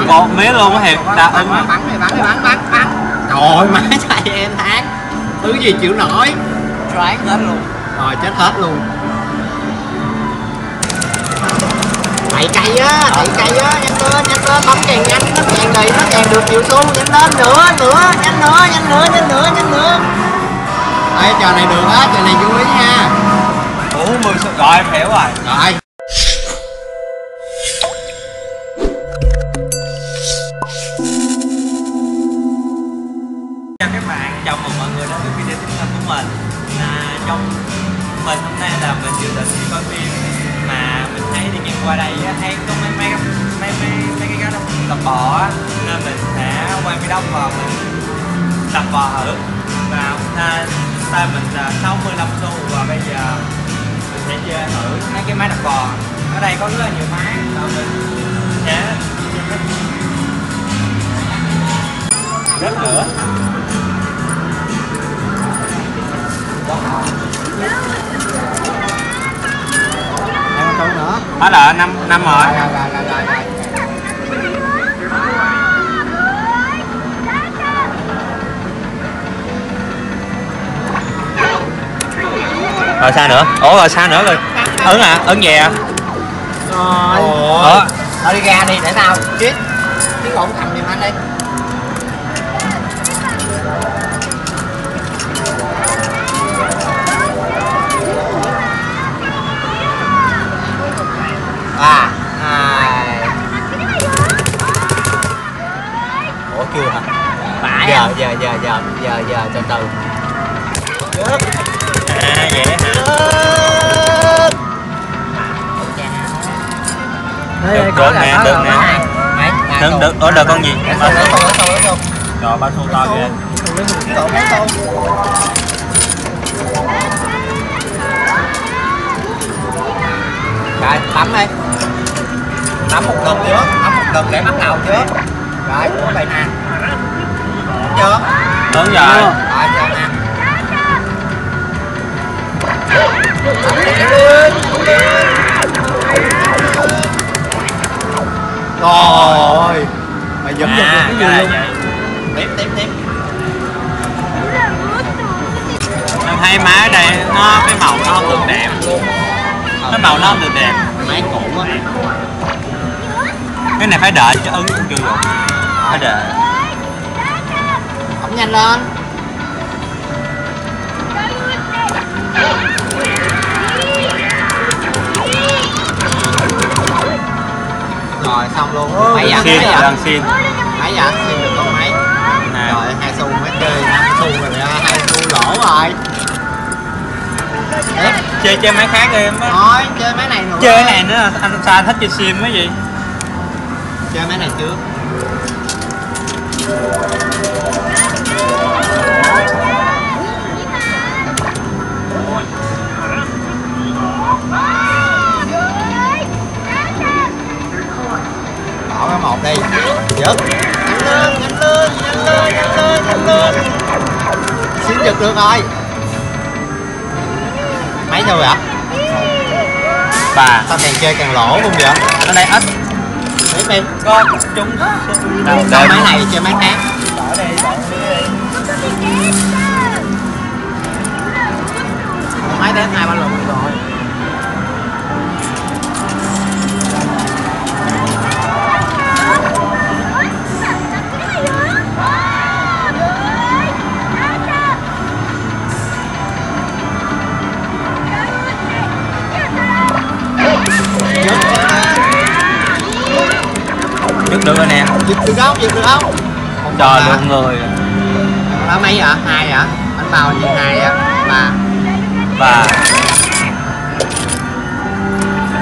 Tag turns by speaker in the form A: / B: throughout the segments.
A: một mía luôn á thiệt ta ưng
B: bắn bắn đi, bắn đi, bắn bắn bắn. Trời ơi má chạy em tháng thứ gì chịu nổi?
C: Choáng hết luôn.
B: Rồi chết hết luôn. Đẩy cây á đẩy cây á nhanh lên nhanh lên. Bấm càng nhanh nó càng đầy nó càng được nhiều xu nhanh lên nữa nữa nhanh nữa nhanh nữa nhanh nữa nhanh nữa đây trò này được á trò này vui nha.
A: Ủa mười rồi em hiểu rồi.
B: Rồi
A: dự định đi coi phim mà mình thấy đi ngang qua đây á, thấy có mấy mấy mấy mấy mấy cái đó tập bò á nên mình sẽ quay đông và mình tập bò thử. Và à, ta mình là 65 xu và bây giờ mình sẽ chơi thử mấy cái máy tập bò ở đây có rất là nhiều máy và mình sẽ rất nữa
B: wow câu nữa.
A: Hết là năm năm rồi.
B: Rồi rồi rồi rồi rồi.
A: Rồi sao nữa? Ủa rồi sao nữa rồi? Ấn à? Ấn về à?
B: Rồi.
A: Ủa?
B: Thôi đi ra đi để tao. Chết tiếng ổn cầm giùm anh đi giờ giờ giờ giờ giờ giờ từ từ Chết.
A: à vậy hả
B: Chết.
A: Được, được nè, được nè.
B: Mấy, ba
A: được được order con gì
B: xu, để
A: xu. rồi ba xu to kìa.
B: Rồi, bấm đi Bấm một lần trước, bấm một lần để bắt đầu trước Rồi, bài nè chưa?
A: đúng rồi
B: giờ nè Rồi Mày giấm giật
A: à
B: cái gì luôn?
A: vậy.
B: Tiếp, tiếp, tiếp.
A: Em thấy má ở đây nó cái màu nó không được đẹp. Cái màu nó không được đẹp.
B: Máy cũ á
A: cái này phải đợi cho ấn chưa được. Phải đợi
B: nhanh lên Rồi xong luôn. Mấy giờ?
A: xin
B: Mấy
A: lần xin.
B: Mấy giờ? Xin được con mấy?
A: nè
B: Rồi hai xu mới chơi năm xu rồi hai xu lỗ rồi.
A: Chơi chơi máy khác đi em á.
B: Thôi chơi máy này nữa.
A: Chơi này nữa anh sao thích chơi sim cái gì?
B: Chơi máy này trước một đi. Giật. Nhanh lên, nhanh lên, nhanh lên, nhanh lên, nhanh lên Xin giật được rồi Mấy thôi ạ?
A: bà
B: Sao càng chơi càng lỗ không vậy?
A: ở đây ít
B: Đi
A: có chúng
B: Chơi máy này chơi máy khác không? Không?
A: Trời
B: được
A: người.
B: Đó mấy hả? Hai hả? Bánh bao như hai á? Ba.
A: Bà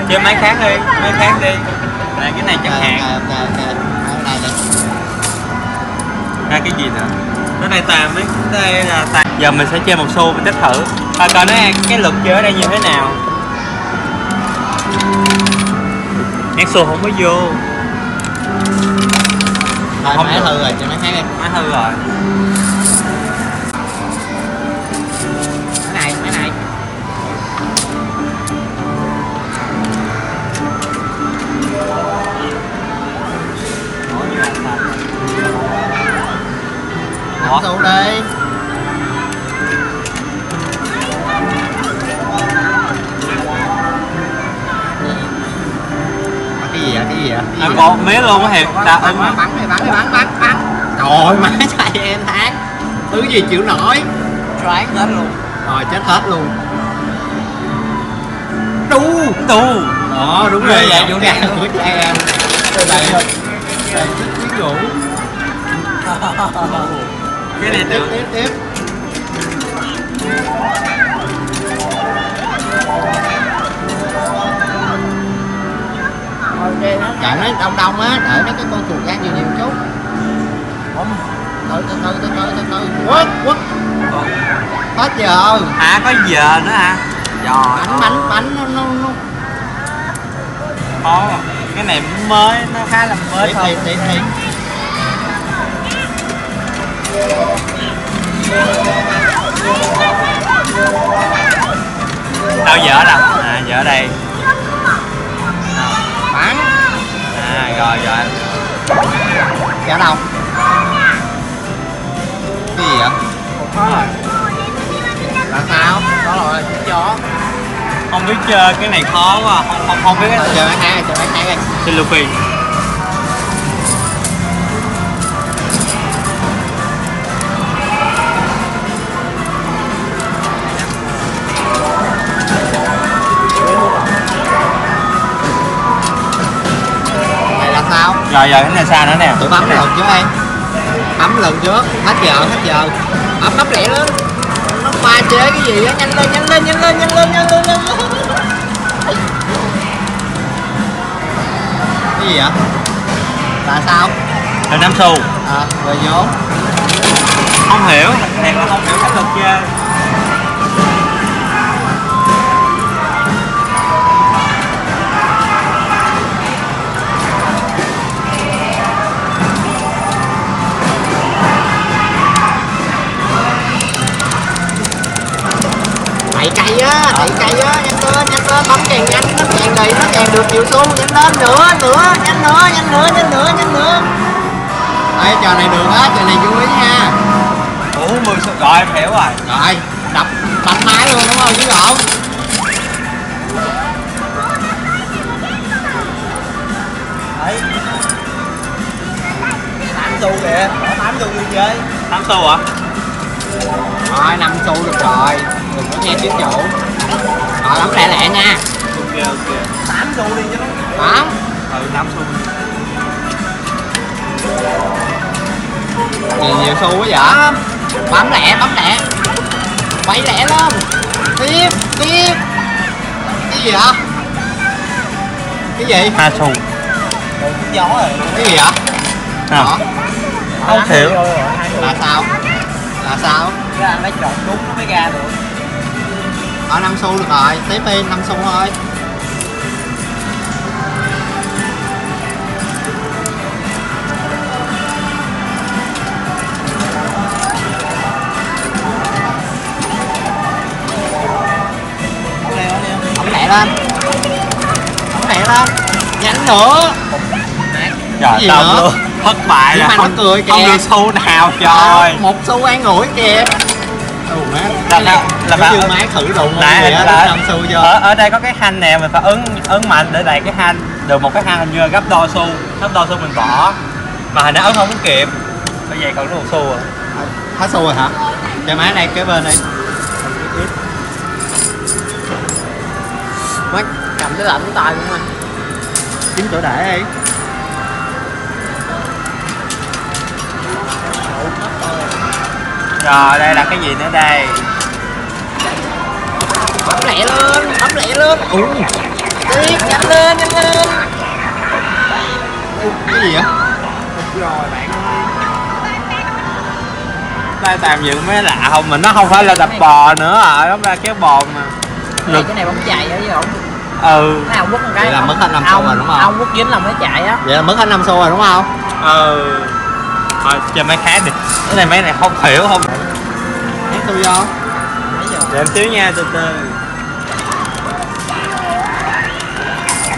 A: chơi máy khác đi máy khác đi. Này cái này chẳng hạn.
B: Ok ok ok Mấy cái này đi.
A: Ra cái gì nữa? Cái này tạm mấy đây là tạm giờ mình sẽ chơi một xu mình test thử. Coi coi nó cái lực chơi ở đây như thế nào. Nét xu không có vô
B: Thôi máy hư rồi chơi máy khác đi
A: máy hư rồi luôn á thiệt ta ưng
B: bắn bắn bắn bắn bắn bắn trời ơi má chạy em tháng thứ gì chịu nổi?
C: Choáng hết luôn.
B: Rồi chết hết luôn. Đu
A: tu
B: đó đúng rồi.
A: Vậy,
B: ca
A: vậy.
B: của cha em đây đây đây ví dụ
A: cái này
B: tiếp tiếp tiếp
C: ok nó
B: chạy nó đông đông á đợi mấy cái con chuột ra nhiều nhiều chút. Từ từ từ từ từ từ từ quất quất. Hết giờ
A: à có giờ nữa hả? Trời
B: bánh bánh bánh nó nó nó.
A: Khó cái này mới nó khá là mới
B: tiếp
A: thôi.
B: tiếp tiếp
A: đâu dở đâu? À dở đây. à rồi rồi.
B: Ra đâu cái gì vậy?
C: Khó rồi
B: là sao?
C: Đó là chiếc gió
A: không biết chơi cái này khó quá không không không biết.
B: Thôi,
A: cái
B: hai chờ mấy hai đi
A: xin Luffy
B: là
A: rồi giờ cái này sao nữa nè.
B: Tụi bấm lần trước em bấm lần trước. Hết giờ hết giờ. Bấm bấm lẹ lên nó pha chế cái gì á nhanh lên nhanh lên nhanh lên nhanh lên nhanh lên nhanh lên. Cái gì vậy? Là sao?
A: Rồi năm xu.
B: À về vốn
A: không hiểu. Thiệt là không hiểu cách luật chơi
B: đẩy cây á đẩy cây á nhanh lên nhanh lên bấm càng nhanh nó càng đầy nó càng được nhiều xu nhanh lên nữa nữa nhanh nữa nhanh nữa nhanh nữa nhanh nữa Ê, trò này được á trò này vui nha
A: ủa mười xu rồi em hiểu rồi.
B: Rồi đập bánh máy luôn đúng không? Chứ không
A: đấy.
C: Tám xu kìa. Bỏ tám xu đi chơi
A: tám xu hả?
B: Rồi năm xu được rồi đừng có nghe tiếng chủ rồi bấm lẹ lẹ nha
A: ok ok.
C: Tám xu đi cho nó
B: bấm
A: ừ tám xu.
B: Nhiều nhiều xu quá vậy. Bấm lẹ bấm lẹ. Quay lẹ lên. Tiếp tiếp. Cái gì vậy? Cái gì?
A: Hai xu.
C: Gió rồi.
B: Cái gì vậy?
A: À.
B: Đó.
A: không hiểu.
B: Là sao? Là sao?
C: Cái anh phải chọn đúng nó mới ra được
B: ở năm xu được rồi. Tiếp đi năm xu thôi.
C: Không
B: lẹ lên. Bấm lẹ lên. Nhanh nữa.
A: Trời
B: gì
A: đông
B: nữa?
A: luôn. Thất bại
B: Nhưng
A: là
B: mà nó
A: không
B: cười kìa.
A: không được xu nào
B: À,
A: trời
B: một xu an ủi kìa Ồ, má.
A: Là
B: cái
A: là
B: cái máy thử
A: Nãy
B: gì á
A: là-
B: xu
A: ở,
B: chưa?
A: ở đây có cái hanh nè mình phải ấn ấn mạnh để đẩy cái hanh được một cái hanh hình như gấp đôi xu. Gấp đôi xu mình bỏ. Mà hình nó ấn không có kịp. Bây giờ còn có một xu à.
B: Hết xu rồi hả? Cho máy này kế bên đây.
C: Má, cầm tới lạnh tay của mình.
B: Kiếm chỗ để đi
A: rồi đây là cái gì nữa đây?
B: Bấm lẹ lên bấm lẹ lên. Ui. Tiếp nhanh lên nhanh lên. Ui, cái gì vậy?
C: Rồi bạn
A: đây tạm dựng mới lạ không mình nó không phải là đập bò nữa à nó là kéo bò mà.
C: Này cái này bóng chạy ở với ổng
A: ừ
C: ông quất một cái
B: Vậy là mất hết năm xu rồi đúng không?
C: ông quất dính là mới chạy á.
B: Vậy là mất hết năm xu rồi đúng không?
A: Ừ thôi chơi máy khác đi. Cái này máy này không hiểu không
B: hết xu vô.
A: Để em xíu nha từ từ.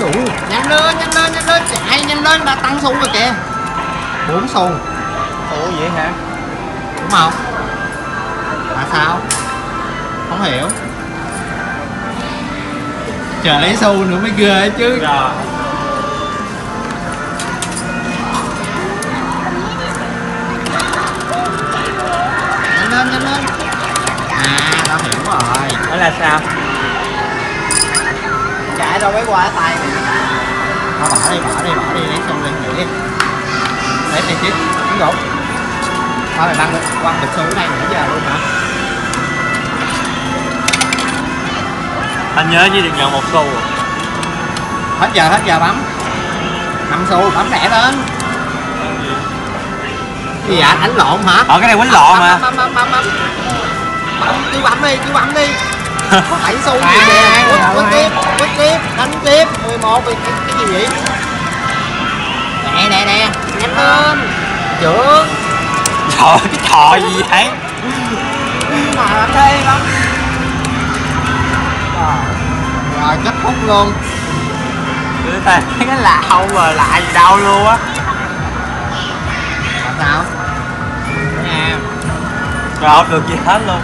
B: Đủ. Nhanh lên nhanh lên nhanh lên. Chạy nhanh lên đã tăng xu rồi kìa. Bốn xu.
A: Ủa vậy hả?
B: Đúng không? Là sao? Không hiểu. Chờ lấy xu nữa mới ghê chứ.
A: Rồi là sao?
C: Chạy đâu mới qua tay.
B: Thôi bỏ đi, bỏ đi, bỏ đi, lấy xong lên nghỉ đi. Lấy này chứ, đúng rồi Thôi mày băng được, quăng được xuống đây nãy giờ luôn hả?
A: anh nhớ chỉ được nhận một xu à.
B: Hết giờ, hết giờ bấm. 5 xu, bấm rẻ lên. Gì vậy, đánh lộn hả?
A: ở cái này quýnh lọ mà.
B: Bấm, bấm, bấm, bấm Bấm, cứ bấm đi, cứ bấm đi. Có 7 xu gì
C: rồi,
B: quýnh
C: rồi.
B: tiếp, quýnh tiếp, đánh tiếp 11, cái, cái, cái gì vậy? Nè, nè, nè, nhanh lên. Trưởng.
A: Trời cái trò gì vậy?
B: Mà bấm đi bấm rồi kết thúc luôn.
A: Người ta cái lạ không mà lạ gì đâu luôn á.
B: Là sao?
C: Nè
A: rồi không được gì hết luôn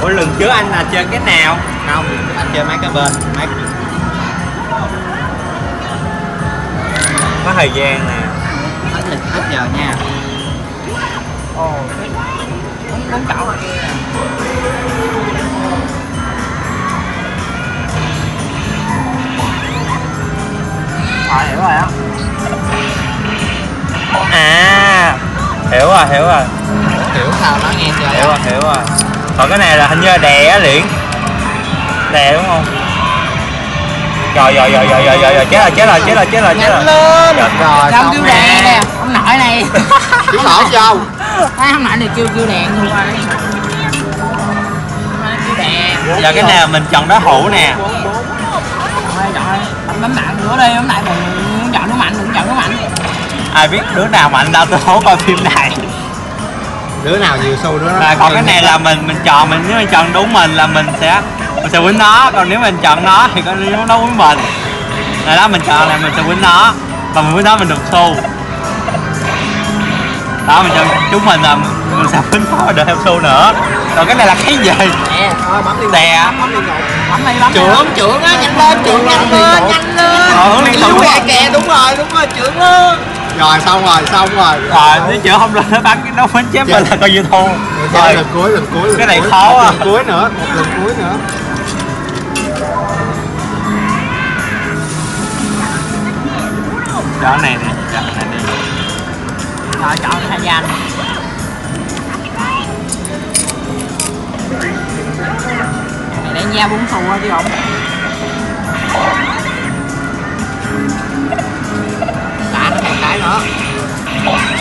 A: ủa lần trước anh là chơi cái nào?
B: Không anh chơi mấy cái bên mấy
A: có thời gian nè.
B: Hết lịch hết giờ nha.
C: Ồ bún cẩu ở kia Ờ, hiểu rồi á.
A: À hiểu rồi hiểu rồi.
B: Hiểu sao nó nghe chưa?
A: Hiểu rồi hiểu rồi còn cái này là hình như là đè á liền đè đúng không? Rồi rồi rồi rồi rồi rồi rồi chết rồi chết rồi chết rồi chết rồi chết rồi.
B: lên!
A: Trời.
B: rồi xong
C: kêu
B: nè
C: đèn nè ông nội này.
B: Chỉ lỗ vô
C: thấy ông nội này kêu kêu đèn luôn rồi nội kêu
A: giờ cái nào mình chọn đá hũ nè.
C: Trời trời ơi, bấm mạnh nữa đi, bấm lại đừng chọn nước mạnh, đừng chọn nước mạnh.
A: Ai biết đứa nào mạnh đâu tôi hố coi phim này
B: đứa nào nhiều xu đứa đó.
A: Mà còn cái này là mình mình chọn mình nếu mình chọn đúng mình là mình sẽ mình sẽ quýnh nó. Còn nếu mình chọn nó thì có nếu nó quýnh mình. Là đó mình chọn là mình sẽ quýnh nó. Còn mình quýnh nó mình được xu đó mình chọn chúng mình là mình sẽ quýnh nó được thêm xu nữa. Còn cái này là cái gì?
C: Nè,
B: thôi bấm đi.
A: Đè.
B: Bấm đi ngột
C: bấm đi, bấm
B: trưởng trưởng á nhanh lên trưởng nhanh lên nhanh lên.
A: Hướng liên tục
B: kìa đúng rồi đúng rồi trưởng á rồi xong rồi xong rồi.
A: Rồi nếu chữa không lên nó bắn cái nó bắn chém mình là coi như thua.
B: Chơi
A: rồi.
B: lần cuối lần cuối lần
A: Cái này khó à.
B: lần cuối nữa một lần cuối nữa.
A: Chọn này nè chọn này đi
C: Rồi, chọn thời gian Này để nha bún thù chứ không
B: cái nữa.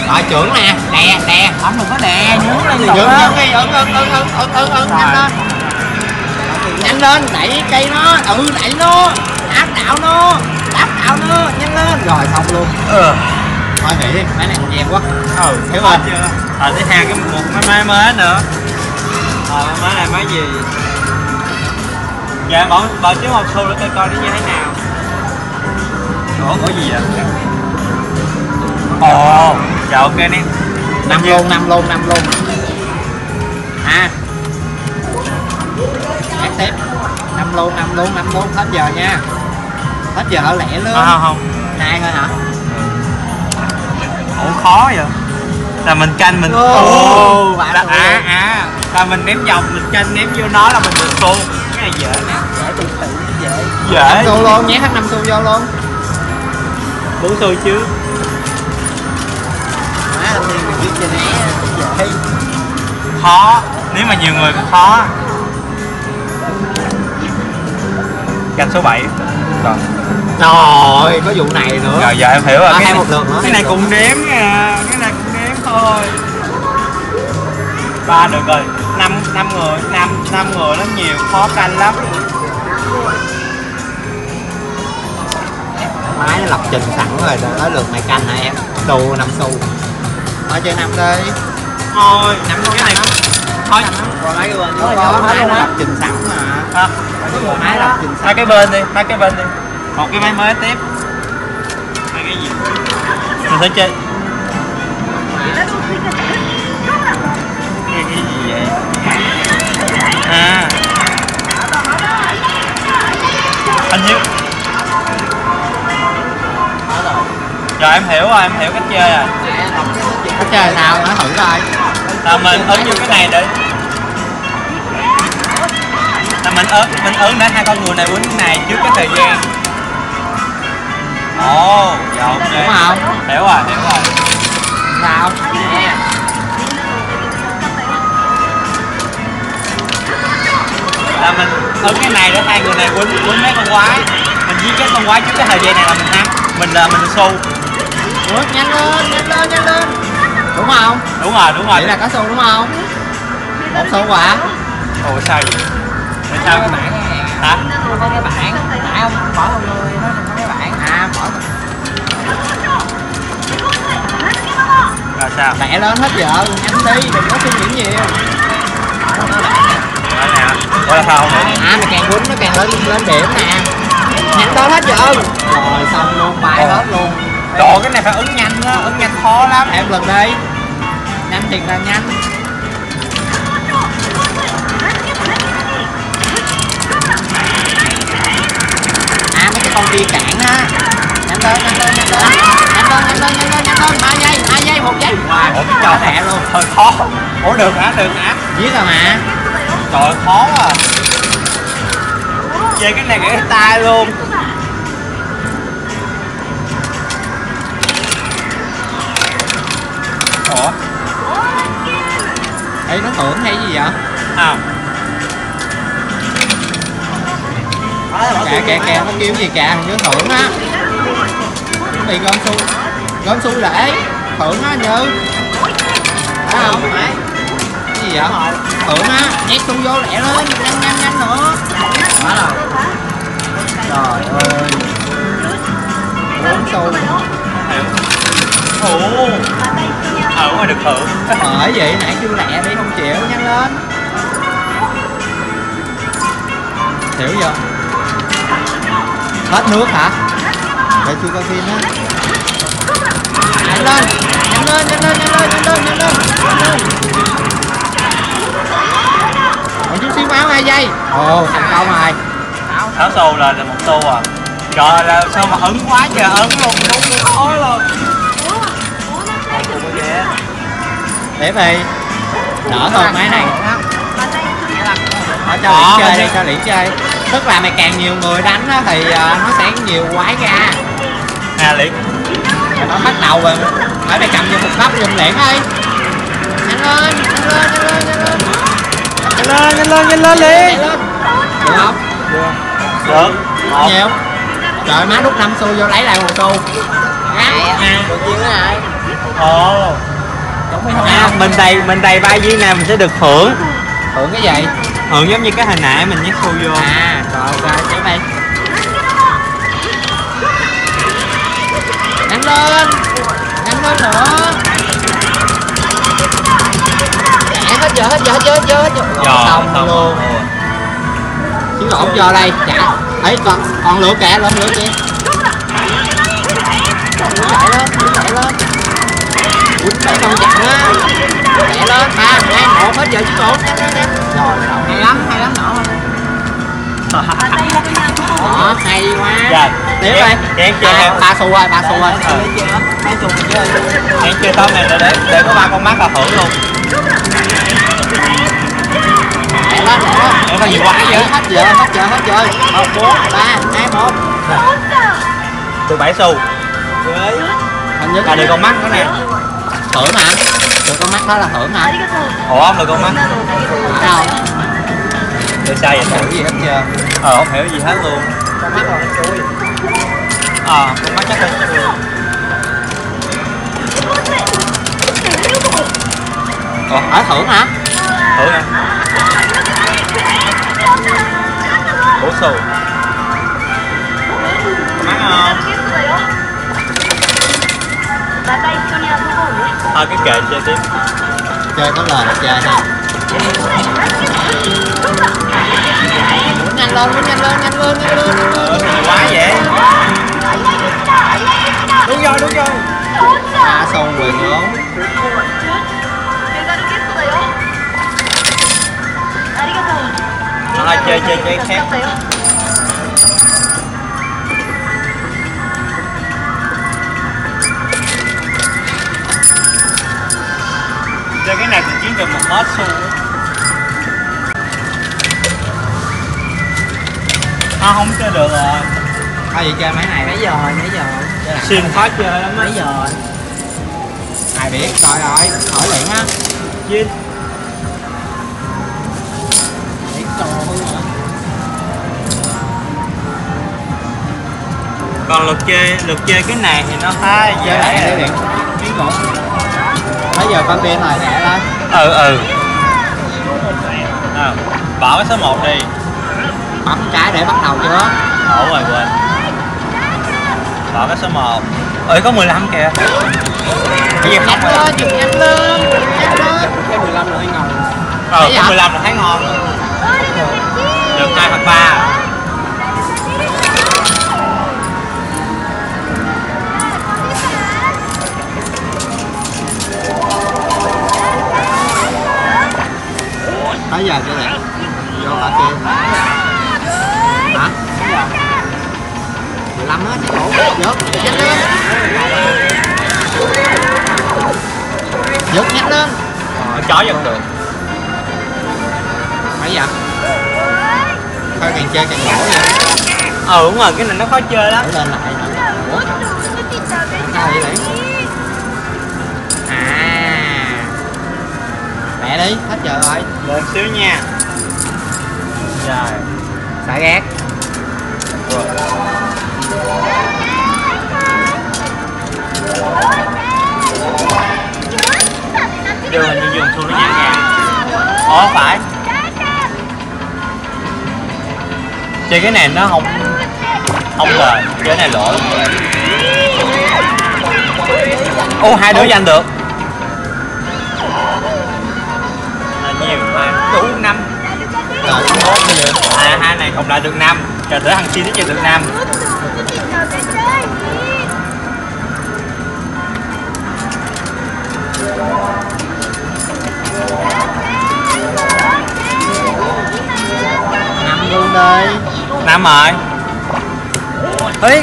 B: Rồi trưởng nè. Đè đè.
C: Bấm đừng có đè, nhướng lên á.
B: dựng đi ưng ưng ưng ưng ưng ưng ưng nhanh lên. Nhanh lên đẩy cây nó. Ừ đẩy nó. Áp đảo nó. Áp đảo nó. Nhanh lên. Rồi xong luôn.
A: Ừ.
B: Thôi nghỉ đi. Máy này nhẹ quá.
A: Ừ
B: Hiểu không?
A: chưa? Rồi tiếp theo cái một máy máy mới nữa. Rồi máy này máy gì? Dạ bỏ bỏ trước một xu để tôi coi nó như thế nào. Ủa có gì vậy ồ dạ ok đi
B: năm luôn năm luôn năm luôn à ép tiếp. Năm luôn năm luôn năm luôn hết giờ nha. Hết giờ lẻ luôn
A: không không.
B: Hai thôi hả?
A: Ủa khó vậy? Là mình canh mình
B: Ồ, bạn
A: là
B: ơi.
A: à à. Là mình ném vòng mình canh ném vô nó là mình được xu cái này dễ nè
C: Dễ tự tự, dễ.
A: Dễ.
B: Xu luôn nhét hết năm xu vô luôn.
A: Bốn xu chứ
B: cho né dễ
A: khó. Nếu mà nhiều người cũng khó. Canh số 7 rồi.
B: Rồi có vụ này nữa.
A: Rồi giờ em hiểu rồi.
B: À,
A: cái này,
B: một lượt nữa,
A: cái này cũng đếm nha. Cái này cũng đếm thôi. Ba được rồi. Năm năm người. Năm năm người nó nhiều. Khó canh lắm.
B: Máy nó lập trình sẵn rồi. Tới lượt mày canh hả em? Đồ năm xu thôi chơi năm đi.
A: Thôi năm cái này thôi.
B: Còn mấy cái bên
C: Rồi,
B: có máy lập trình sẵn mà.
A: À,
B: máy lập trình sẵn.
A: Hai cái bên đi hai cái bên đi. Một cái máy mới tiếp. Hai cái gì? Mình sẽ chơi. Cái gì vậy? À. Anh như rồi. Em hiểu rồi em hiểu cách chơi rồi
B: nó chơi sao? Nó thử coi.
A: Là mình ứng như cái này để mình ớn mình ớn để hai con người này quýnh này trước cái thời gian. Ồ dạ ok.
B: Đúng không?
A: Hiểu rồi hiểu rồi.
B: Sao?
A: Là mình ấn cái này để hai người này quýnh quýnh mấy con quái. Mình giết cái con quái trước cái thời gian này là mình thắng mình là mình xu
B: Ủa, nhanh lên nhanh lên nhanh lên đúng không?
A: Đúng rồi đúng rồi.
B: Vậy là có xu đúng không? Một xu à
A: ồ sao vậy? Để
C: sao? Cái bạn
A: hả?
C: Không có cái bạn tại không? Bỏ một người nó không có cái bạn
B: à bỏ
A: rồi sao?
B: Mẹ lên hết giờ nhanh đi đừng có suy nghĩ nhiều.
A: Đó nè ủa là sao không
B: à mày càng quýnh nó càng lên lên điểm nè. Nhanh lên hết giờ rồi xong luôn bài hết luôn.
A: Trời cái này phải ứng nhanh á, ứng nhanh khó lắm.
B: Em lần đây thiệt là nhanh à mấy cái con kia cản á. Nhanh lên nhanh lên nhanh lên. Nhanh lên nhanh lên nhanh lên nhanh lên. Ba giây hai giây một giây. Wow
A: Ủa trò
B: mẹ luôn.
A: Hơi khó. Ủa được hả, được hả?
B: Giết rồi mà.
A: Trời khó à. Chơi cái này gãy tay luôn. Ủa
B: Ê nó thưởng hay gì vậy?
A: À.
B: Kìa kìa kìa không kêu gì kìa hình như thưởng á. Bị gom xu gom xu để thưởng á như phải không? phải. Cái gì vậy? Thưởng á nhét xu vô lẹ lên nhanh nhanh nhanh nữa. Đó rồi. Trời ơi. Bốn xu.
A: Hiểu. Ồ Ờ, mà được thưởng
B: bởi vậy nãy kêu lẹ đi không chịu nhanh lên. Hiểu chưa? Hết nước hả? Để chưa coi phim á nhanh lên nhanh lên nhanh lên nhanh lên nhanh lên nhanh lên. Nhanh lên còn chút xíu máu hai giây. Ồ thành công rồi.
A: Tháo xô là là một xô à. Trời là sao mà ấn quá trời ấn luôn. Đúng khó luôn
B: để về đỡ hơn máy này. Thôi cho liễn chơi đi. cho liễn chơi. Tức là mày càng nhiều người đánh á thì ờ, nó sẽ nhiều quái ra
A: À
B: Rồi nó bắt đầu rồi. Phải mày cầm vô một góc dùng liễn đi nhanh lên nhanh lên nhanh lên nhanh lên.
A: Nhanh lên, nhanh lên, liền
B: lên được không?
A: Được.
B: Bao nhiêu trời má đút năm xu vô lấy lại một xu. Gắn à được rồi
A: Ồ à, mình đầy mình đầy ba viên này mình sẽ được thưởng.
B: Thưởng cái gì?
A: Thưởng giống như cái hồi nãy mình nhét xu vô.
B: À rồi rồi chạy đây nhanh lên nhanh lên nữa. Mẹ, hết giờ hết giờ hết giờ hết giờ hết giờ. Xong
A: xong.
B: luôn. Chứ lộn giờ đây chả ấy còn còn lửa kẹ lên lửa lửa chạy lên chạy lên quýnh mấy con chặn á chạy lên ba hai một hết giờ chứ nhanh rồi
C: hay lắm hay lắm nọ
B: đó hay quá
A: Dạ.
B: tiếp
A: Chén-
B: đi
A: chén
B: ba
A: theo.
B: ba xu rồi ba xu rồi
A: Ờ.
C: chơi
A: Hãy chơi tao này để để để có ba con mắt là thưởng luôn
B: chạy lên lên
A: Em có nhiều quá vậy?
B: hết giờ hết giờ hết giờ một bốn ba hai một
A: Được 7 xu
B: hình như
A: Là được con mắt nữa nè
B: thưởng hả được con mắt đó là thưởng hả
A: Ủa không được con mắt.
B: Không
A: Được sao vậy
B: không hiểu gì hết chưa?
A: Ờ không hiểu gì hết luôn.
B: Con mắt rồi nó chui
A: Ờ con mắt chắc là
B: Ủa, ở thưởng hả?
A: Thưởng nè. Ủa xu Con mắt không Thôi cái kệ chơi tiếp.
B: Chơi có lời là chơi ha nhanh lên nhanh lên nhanh lên nhanh lên nhanh
A: Ờ,
B: lên
A: quá vậy. Đúng rồi đúng rồi.
B: Ba xu quyền luôn
A: Thôi chơi chơi chơi khác Chơi cái này thì chiến được một hết xu nó không chơi được rồi.
B: Có gì chơi máy này
C: Mấy giờ rồi, mấy giờ rồi?
A: Xuyên khó chơi lắm
C: Mấy giờ rồi?
B: Ai biết? Rồi rồi hỏi luyện á.
A: Chinh
C: Để trò hơn hả
A: còn luật chơi luật chơi cái này thì nó khá dễ
B: Kiến cổ Bây giờ con tiên rồi lẹ lên
A: ừ ừ. À, bỏ cái số 1 đi.
B: Bấm cái để bắt đầu chưa?
A: Ổ rồi quên. Bỏ cái số 1 ơi có 15 kìa. Gì không
B: Nhanh lên chụp nhanh lên. Nhanh lên.
C: Cái 15 là hơi ngầu
A: ờ
B: Thấy
A: có
B: vậy?
A: 15 là thấy ngon. Được hai hoặc ba
B: Tới giờ chưa lẹ Vô ở kia Hả? 15 á chứ cổ Dớt nhanh lên. Dớt nhanh lên.
A: Ờ, chó giật được.
B: Mấy giờ? Thôi càng chơi càng lỗ vậy
A: ờ đúng rồi cái này nó khó chơi lắm.
B: Lên lại Ủa Lẹ đi hết giờ rồi.
A: Đợi xíu nha. Rồi.
B: Xả gác
A: rồi. Đưa hình như dùng xuống nó nhả ra ồ phải. Chơi cái này nó không không bền chơi cái này lỗ ô hai đứa giành được đủ năm.
B: Rồi xong bốn bây giờ
A: à hai này cộng lại được năm. Chờ tới thằng kia nó chơi được năm.
B: Nằm luôn đi.
A: Năm rồi. Ấy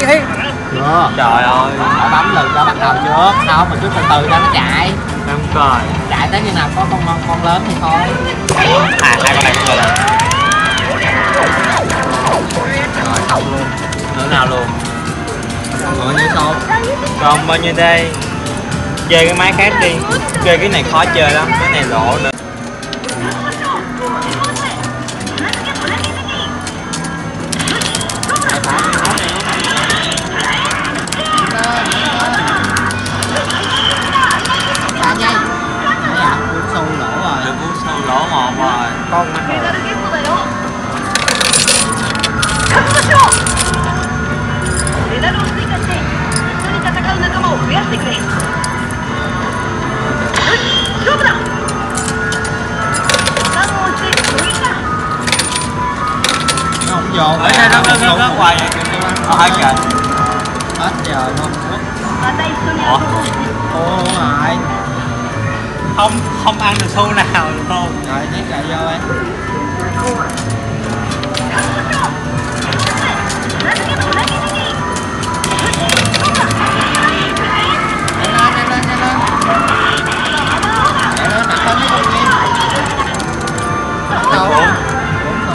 B: Chưa.
A: Trời ơi.
B: Bấm lần cho bắt đầu trước Không mình cứ từ từ cho nó chạy?
A: Năm coi
B: Chạy tới khi nào? Có con con, con lớn thì thôi
A: à hai con này cũng rồi
B: Rồi không luôn
A: nửa nào luôn.
B: Rồi như sau
A: còn bao nhiêu đây? Chơi cái máy khác đi. Chơi cái này khó chơi lắm cái này lộ nữa.
B: vô.
A: Ở đây nó nó nó hoài vậy nó hết giờ
B: hết giờ luôn. Ở đây
A: không? Không ăn được xu nào luôn
B: rồi tiếp lại vô
A: ấy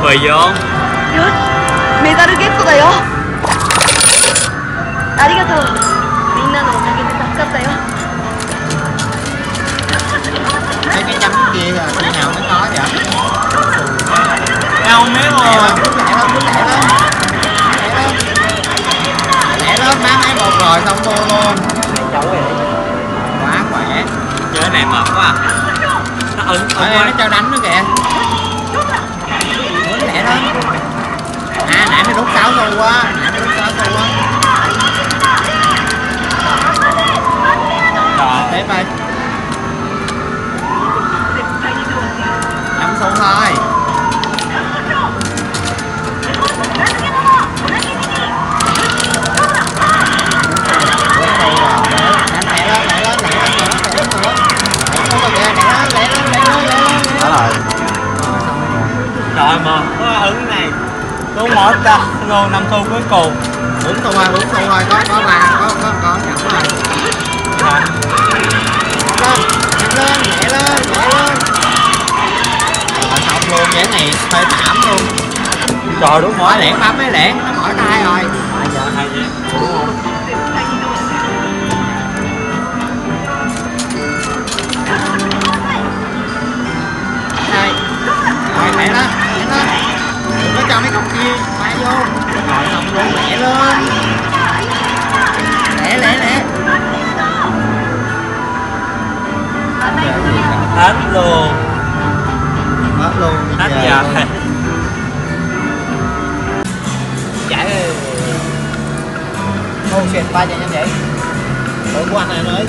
A: Bày vô.
D: Rút. メダルゲットだよありがとうみんなのおかげで助かったよ
B: Mấy cái chấm kia là khi nào mới có vậy?
A: đâu mấy
B: Lẹ
A: rồi
B: lên, bước lẹ lên, bước lẹ lên Lẹ lên Lẹ lên, má máy một rồi xong vô luôn Quá khỏe
A: chơi cái này mệt quá à. nó ấn
B: Ở
A: ấn
B: đây nó
A: quá
B: cho đánh nữa kìa Bước lẹ lên À nãy mày đút 6 xu quá. Nãy mày đút 6 xu quá
A: trời
B: Tiếp ơi 5 xu thôi
A: trời mà có ấn này đúng mỗi ta luôn năm thu cuối cùng.
B: Bốn xu thôi bốn xu thôi có có ba có có có nhận rồi.
A: Rồi.
B: lên lên nhẹ lên nhẹ lên. Rồi xong luôn ván này hơi thảm luôn.
E: Trời đúng rồi.
B: Lẹn bấm mấy lẹn nó mỏi tay rồi
E: hết luôn
B: hết luôn
E: hết
B: Giờ
E: giải
B: Ô shit, ba giờ nhanh vậy Ủa của anh này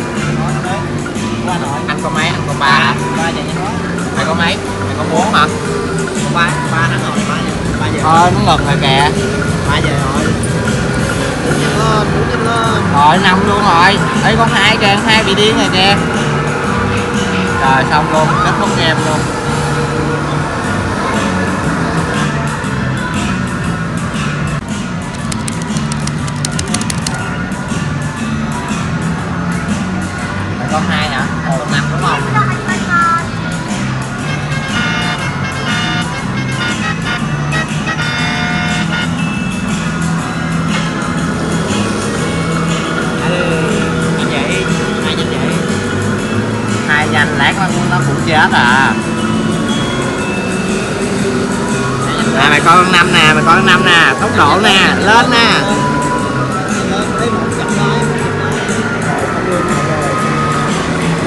B: Của anh rồi Anh có mấy, anh có ba. Ba giờ nhanh quá Mày có mấy? Mày có bốn hả? Có ba, ba hắn rồi, ba giờ Ba giờ. Thôi nó ngực rồi kìa. Ba giờ rồi. Muốn nhanh lên, nhanh lên. Rồi, năm luôn rồi. Ê con hai kìa, hai bị điên rồi kìa rồi xong luôn, kết thúc em luôn con hai hả? Anh con năm đúng không? Chết à? Nè, mày coi con năm nè, mày coi con năm nè, tốc độ nè, lên nè.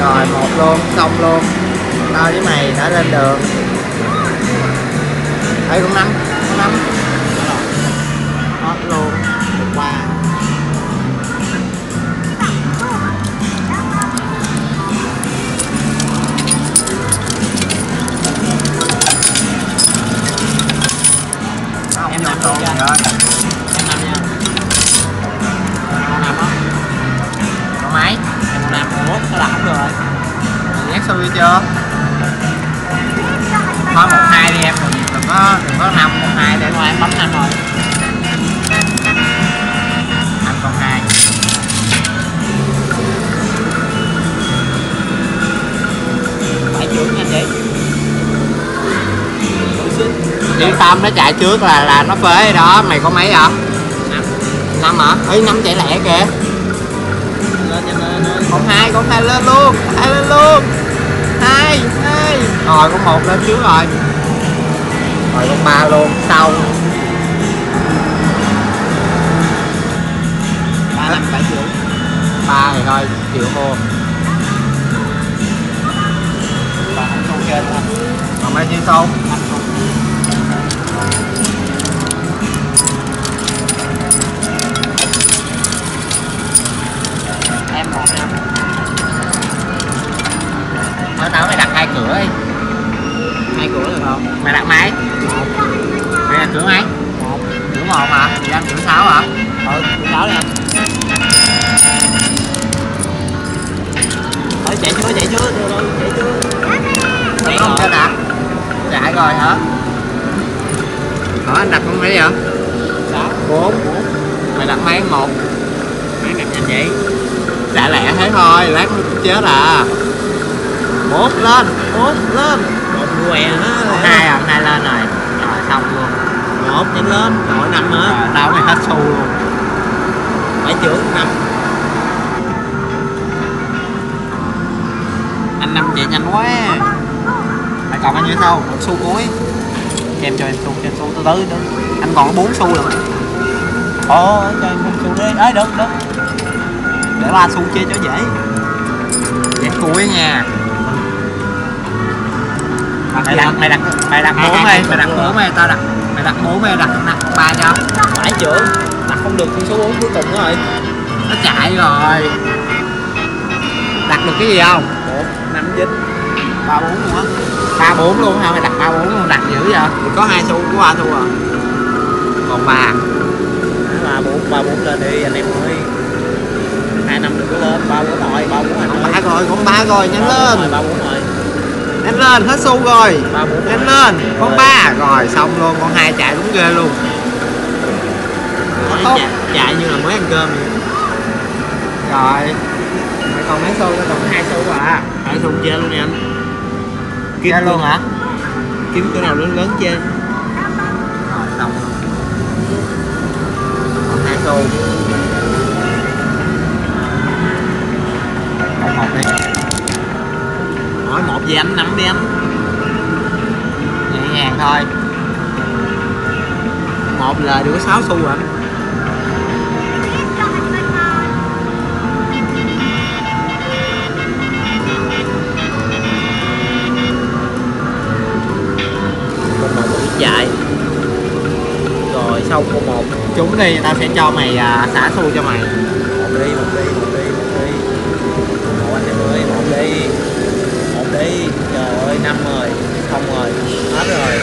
B: Rồi, một luôn, xong luôn. Tao với mày đã lên đường. Đây con năm con năm. Thôi một hai đi em đừng, đừng có đừng có năm một hai để thôi, em bấm năm rồi anh con hai.
E: Phải trước nha vậy
B: Yên tâm nó chạy trước là là nó phế đó mày có mấy hả? năm. Hả? Ấy năm chạy lẻ kìa.
E: Lên lên lên
B: con hai con hai lên luôn. Hai lên luôn. Hai hai rồi con một lên trước rồi. Rồi con ba luôn. Xong
E: ba năm phải trưởng
B: ba thì thôi chịu thua.
E: Còn
B: mấy chi sâu chết à? Bốn lên bốn lên.
E: Một què
B: Con hai à hai lên rồi. Rồi xong luôn.
E: Một nhanh lên rồi năm nữa
B: tao mày hết xu luôn.
E: Phải trưởng năm.
B: Anh năm chạy nhanh quá. Mày còn bao nhiêu xu? Một xu cuối. Em cho em xu cho em xu từ từ anh còn bốn xu rồi
E: ồ cho em một xu đi. Ấy được được.
B: Để ba xu chơi cho dễ cuối nha. Mày đặt mày đặt mày đặt bốn đi mày đặt bốn đi tao đặt mày đặt bốn đi đặt đặt ba cho.
E: Phải trưởng đặt không được số 4 cuối cùng rồi.
B: Nó chạy rồi. Đặt được cái gì không?
E: Một năm dính ba bốn luôn á.
B: Ba bốn luôn hả? Mày đặt ba bốn luôn đặt dữ vậy?
E: Thì có hai xu của ba xu à.
B: Còn ba.
E: Ba bốn ba bốn lên đi anh em ơi hai năm đừng có lên ba bốn rồi ba bốn ơi
B: ba rồi con ba rồi nhanh lên.
E: ba bốn rồi
B: nhanh lên hết xu rồi. Nhanh lên con ba. Rồi xong luôn con hai chạy đúng ghê luôn.
E: Chạy, chạy, như là mới ăn cơm vậy.
B: Rồi. Mày còn mấy xu tao còn hai xu à?
E: Hai xu chơi luôn nè anh.
B: Kia luôn hả?
E: kiếm chỗ nào lớn lớn chơi
B: đi anh nắm đi anh nhẹ nhàng thôi. Một lời được sáu xu ạ. Một chạy rồi xong con một chúng đi tao sẽ cho mày à, xả xu cho mày.
E: Một đi một đi một đi một anh em ơi một đi một đi trời ơi năm rồi không rồi hết rồi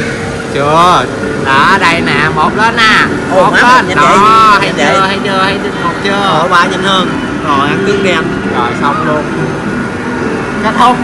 B: chưa. Đó đây nè một lên nè. Một đó
E: vậy,
B: hay chưa hay chưa hay chưa. Một chưa.
E: Ủa ba nhanh hơn.
B: Rồi ăn nước đi anh rồi xong luôn. Kết thúc